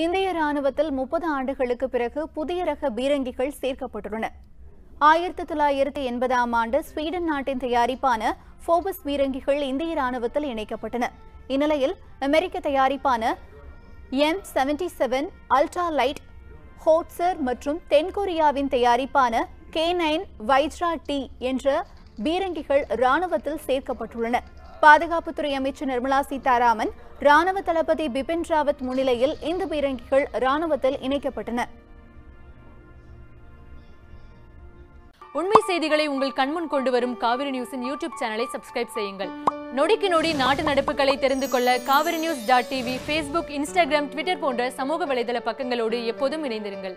இந்திய ராணுவத்தில் முப்பது ஆண்டுகளுக்கு பிறகு புதிய ரக பீரங்கிகள் சேர்க்கப்பட்டுள்ளன. ஆயிரத்தி தொள்ளாயிரத்தி எண்பதாம் ஆண்டு ஸ்வீடன் நாட்டின் தயாரிப்பான போபஸ் பீரங்கிகள் இந்திய ராணுவத்தில் இணைக்கப்பட்டன. இந்நிலையில் அமெரிக்க தயாரிப்பான M seventy seven ultra light howitzer மற்றும் தென்கொரியாவின் தயாரிப்பான கே நைன் வைஜ்ரா டி என்ற பீரங்கிகள் ராணுவத்தில் சேர்க்கப்பட்டுள்ளன. பாதுகாப்புத்துறை அமைச்சர் நிர்மலா சீதாராமன் ராணுவ தளபதி பிபின் ராவத் முன்னிலையில் இந்த பீரங்கிகள் ராணுவத்தில் இணைக்கப்பட்டன. உண்மை செய்திகளை உங்கள் கண்முன் கொண்டு வரும் காவிரி நியூஸின் யூடியூப் சேனலை சப்ஸ்கிரைப் செய்யுங்கள். நொடிக்கு நொடி நாட்டு நடப்புகளை தெரிந்து கொள்ள Kaveri news dot TV Facebook Instagram Twitter போன்ற சமூக வலைதள பக்கங்களோடு எப்போதும் இணைந்திருங்கள்.